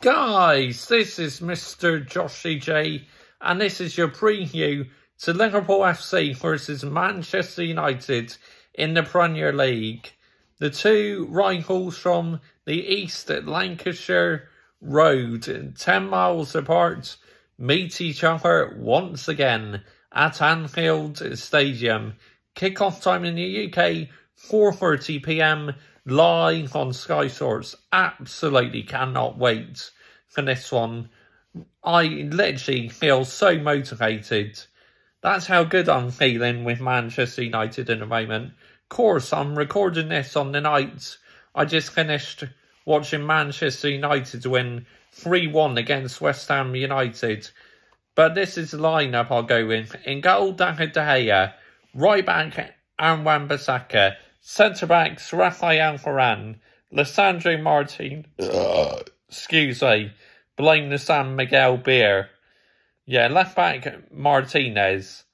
Guys, this is Mr. Joshie J, and this is your preview to Liverpool FC versus Manchester United in the Premier League. The two rivals from the East at Lancashire Road, 10 miles apart, meet each other once again at Anfield Stadium. Kickoff time in the UK, 4.30pm, live on Sky Sports. Absolutely cannot wait for this one. I literally feel so motivated. That's how good I'm feeling with Manchester United in the moment. Of course, I'm recording this on the night I just finished watching Manchester United win 3-1 against West Ham United. But this is the lineup I'll go with. In goal, David De Gea. Right back, Aaron Bissaka. Centre backs, Rafael Varane. Lisandro Martin. excuse me. Blame the San Miguel beer. Yeah, left back, Martinez.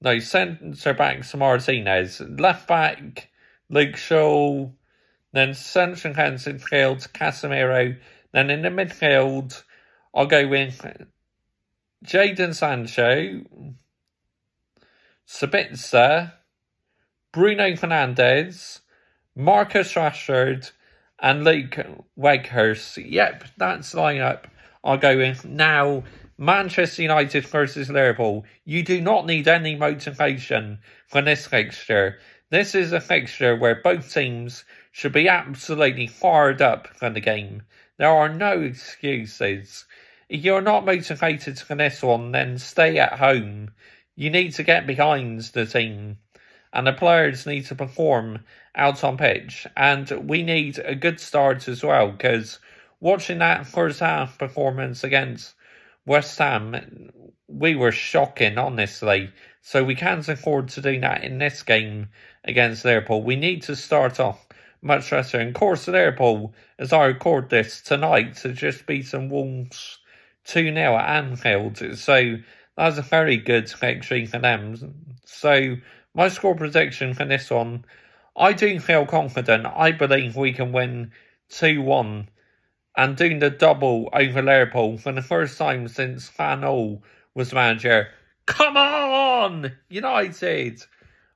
No, centre backs, Martinez. Left back, Luke Shaw. Then central midfield, Casemiro. Then in the midfield, I'll go with Jadon Sancho, Sabitzer, Bruno Fernandes, Marcus Rashford, and Luke Weghorst. Yep, that's lineup I'll go with. Now, Manchester United versus Liverpool. You do not need any motivation for this fixture. This is a fixture where both teams should be absolutely fired up for the game. There are no excuses. If you're not motivated for this one, then stay at home. You need to get behind the team. And the players need to perform out on pitch. And we need a good start as well, because watching that first half performance against West Ham, we were shocking, honestly. So we can't afford to do that in this game against Liverpool. We need to start off much better. And of course, Liverpool, as I record this tonight, to just beat some Wolves 2 0 at Anfield. So that's a very good victory for them. So my score prediction for this one, I do feel confident. I believe we can win 2 1 and doing the double over Liverpool for the first time since Gaal was manager. Come on, United!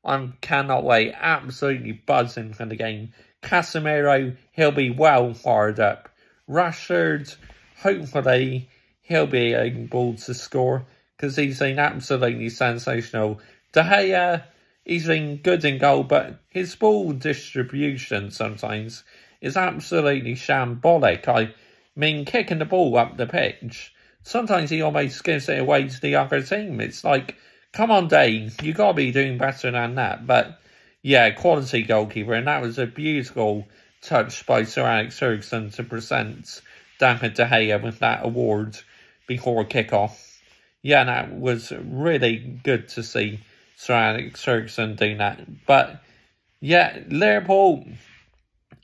I cannot wait. Absolutely buzzing for the game. Casemiro, he'll be well fired up. Rashford, hopefully, he'll be able to score because he's been absolutely sensational. De Gea, he's been good in goal, but his ball distribution sometimes is absolutely shambolic. I mean, kicking the ball up the pitch, sometimes he almost gives it away to the other team. It's like, come on, Dave, you got to be doing better than that. But yeah, quality goalkeeper, and that was a beautiful touch by Sir Alex Ferguson to present David De Gea with that award before kickoff. Yeah, that was really good to see Sir Alex Ferguson doing that. But yeah, Liverpool,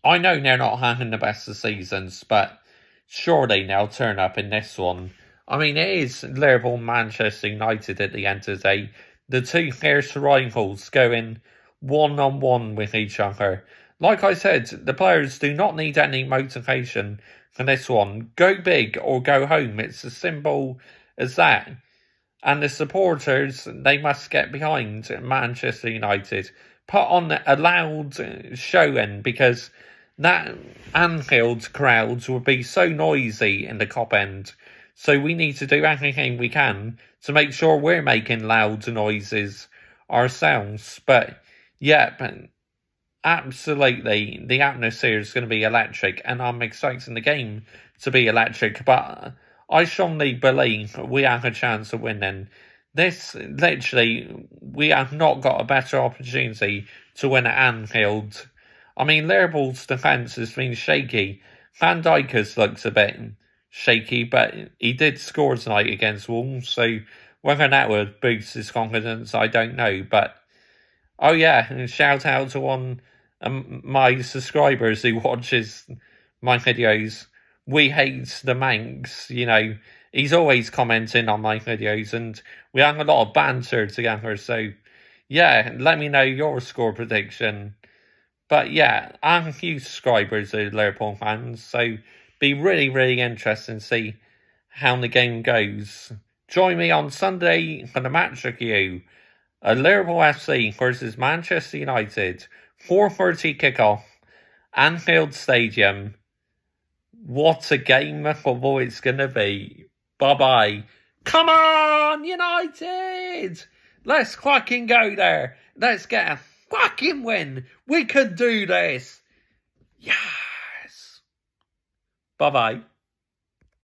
I know they're not having the best of seasons, but surely they'll turn up in this one. I mean, it is Liverpool Manchester United at the end of the day. The two fierce rivals going one on one with each other. Like I said, the players do not need any motivation for this one. Go big or go home. It's as simple as that. And the supporters, they must get behind Manchester United. Put on a loud showing because that Anfield crowds will be so noisy in the Kop end. So we need to do everything we can to make sure we're making loud noises ourselves. But yeah, but absolutely, the atmosphere is going to be electric, and I'm expecting the game to be electric. But I strongly believe we have a chance of winning. This literally, we have not got a better opportunity to win at Anfield. I mean, Liverpool's defence has been shaky. Van Dijk's looks a bit shaky, but he did score tonight against Wolves, so whether that would boost his confidence, I don't know. But oh yeah, shout out to one um, my subscribers who watches my videos we hate the Manx, you know, he's always commenting on my videos and we have a lot of banter together. So, yeah, let me know your score prediction. But yeah, I'm a few subscribers of Liverpool fans, so Be really, really interesting to see how the game goes. Join me on Sunday for the match review. A Liverpool FC versus Manchester United. 4.30 kickoff. Anfield Stadium. What a game football it's going to be. Bye-bye. Come on, United! Let's fucking go there. Let's get a fucking win. We can do this. Yes. Bye-bye.